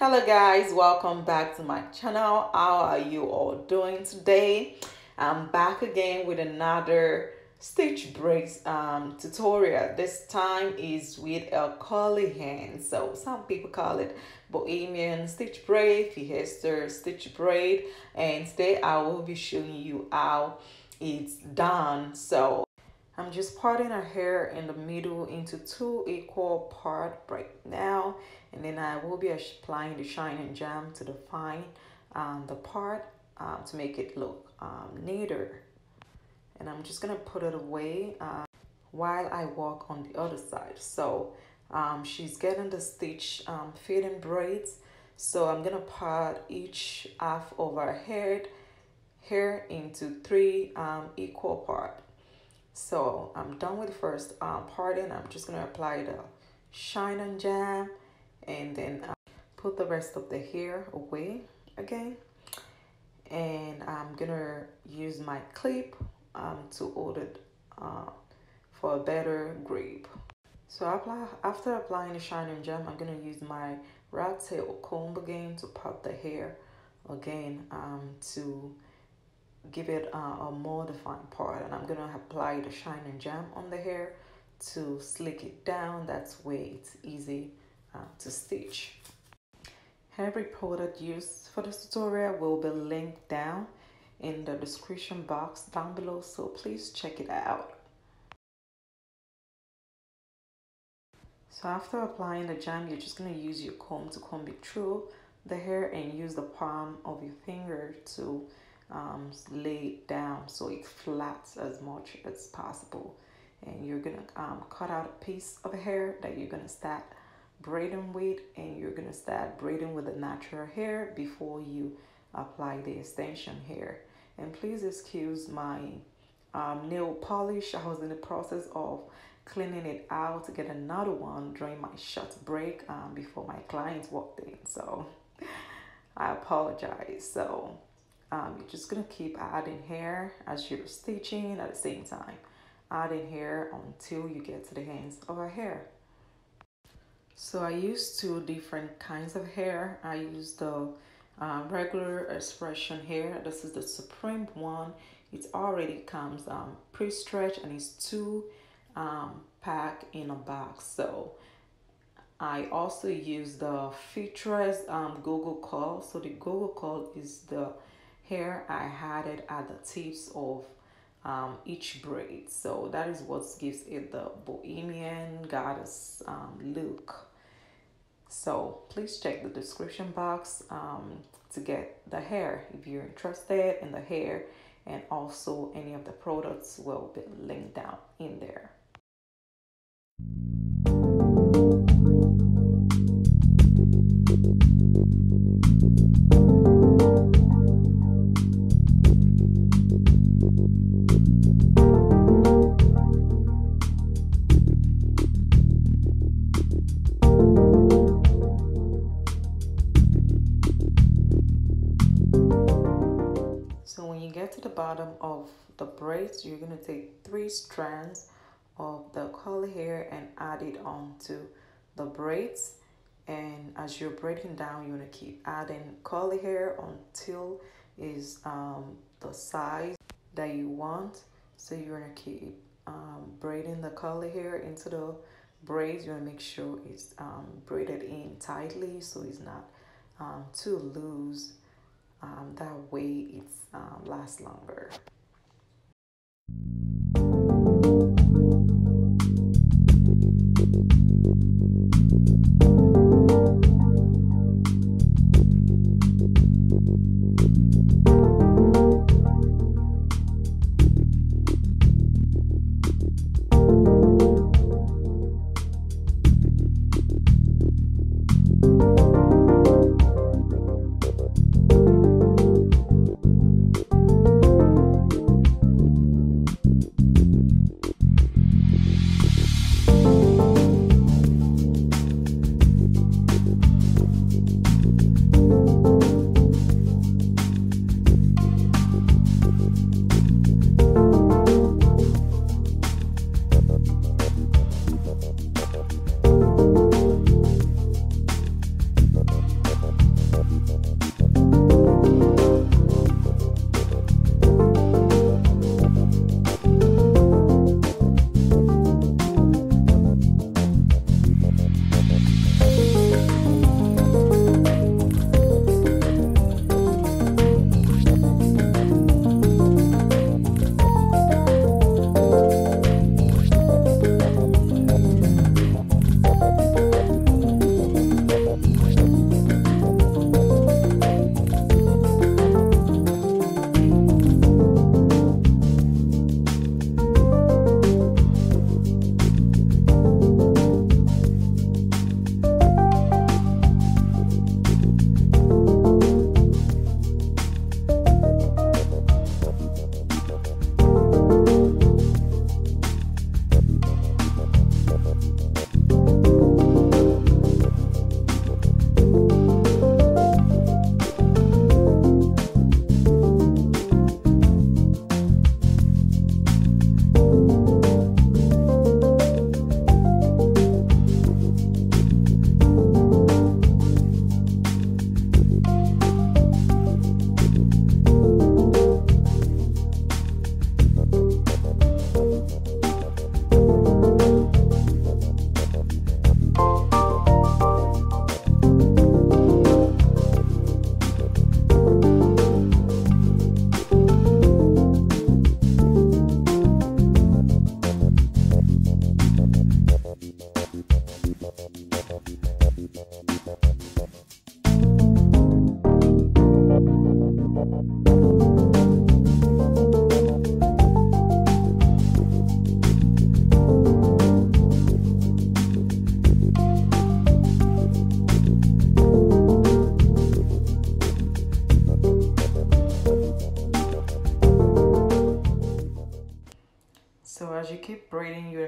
hello guys welcome back to my channel. How are you all doing today? I'm back again with another stitch braids um, tutorial. This time is with a curly hand so some people call it bohemian stitch braid fiesta stitch braid and today i will be showing you how it's done. So I'm just parting her hair in the middle into two equal part right now and then I will be applying the shine and jam to define um, the part um, to make it look um, neater. And I'm just gonna put it away uh, while I walk on the other side. So um, she's getting the stitch um, feed-in braids. So I'm gonna part each half of her hair hair into three um, equal part so I'm done with the first um, parting I'm just gonna apply the shine and jam and then uh, put the rest of the hair away again. And I'm gonna use my clip um, to hold it uh, for a better grip. So apply, after applying the shine and jam, I'm gonna use my rat tail comb again to pop the hair again um, to give it uh, a more defined part and I'm gonna apply the shine and jam on the hair to slick it down that's way it's easy uh, to stitch. Every product used for this tutorial will be linked down in the description box down below so please check it out. So after applying the jam, you're just going to use your comb to comb it through the hair and use the palm of your finger to um, lay it down so it flats as much as possible. And you're to um, cut out a piece of hair that you're to start braiding with and you're to start braiding with the natural hair before you apply the extension hair. And please excuse my um, nail polish. I was in the process of cleaning it out to get another one during my short break um, before my clients walked in. So I apologize. So um, you're just gonna keep adding hair as you're stitching at the same time adding hair until you get to the ends of our hair so I use two different kinds of hair. I use the uh, regular expression hair. This is the Supreme one. It already comes um, pre-stretched and it's two um, pack in a box. So I also use the FreeTress um, Gogo Curl So the Gogo Curl is the hair I had it at the tips of um, each braid. So that is what gives it the bohemian goddess um, look. So please check the description box um, to get the hair if you're interested in the hair and also any of the products will be linked down in there. Bottom of the braids you're going to take three strands of the curly hair and add it onto the braids. And as you're braiding down you're going to keep adding curly hair until is um, the size that you want. So you're going to keep um, braiding the curly hair into the braids. You want to make sure it's um, braided in tightly so it's not um, too loose um, that way it um, lasts longer.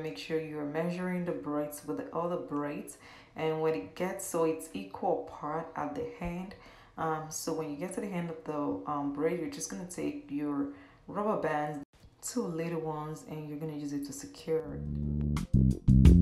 Make sure you're measuring the braids with the other braids and when it gets so it's equal part at the end um, so when you get to the end of the um, braid you're just going to take your rubber bands two little ones and you're going to use it to secure it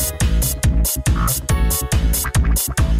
Thank you.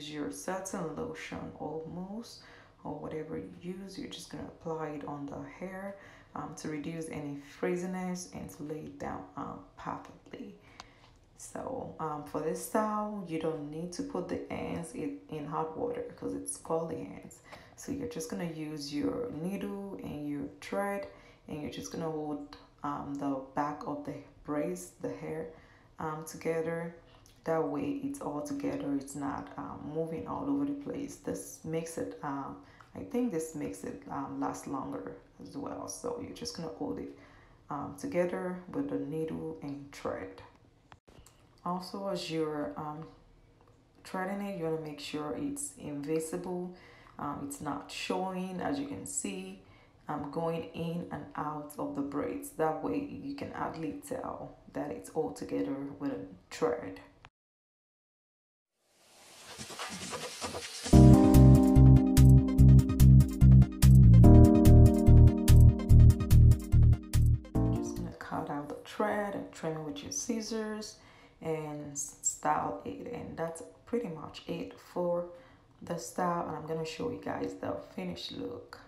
Use your satin lotion mousse or whatever you use. You're just gonna apply it on the hair um, to reduce any frizziness and to lay it down um, perfectly. So um, for this style, you don't need to put the ends in, in hot water because it's curly ends. So you're just gonna use your needle and your thread, and you're just gonna hold um, the back of the braids, the hair, um, together. That way, it's all together. It's not um, moving all over the place. This makes it. Um, I think this makes it um, last longer as well. So you're just gonna hold it um, together with the needle and thread. Also, as you're um, threading it, you want to make sure it's invisible. Um, it's not showing, as you can see, um, going in and out of the braids. That way, you can hardly tell that it's all together with a thread. Style it and that's pretty much it for the style and I'm gonna show you guys the finished look.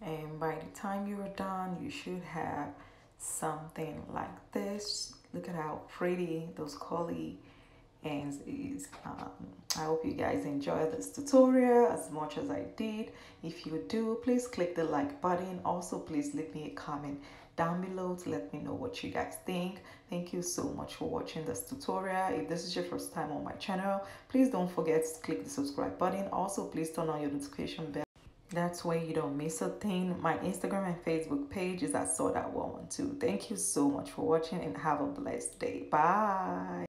And by the time you're done you should have something like this. Look at how pretty those curly ends is um, i hope you guys enjoy this tutorial as much as i did if you do please click the like button also please leave me a comment down below to let me know what you guys think thank you so much for watching this tutorial if this is your first time on my channel please don't forget to click the subscribe button also please turn on your notification bell that's way you don't miss a thing. My Instagram and Facebook page is at saw that one. Thank you so much for watching and have a blessed day. Bye.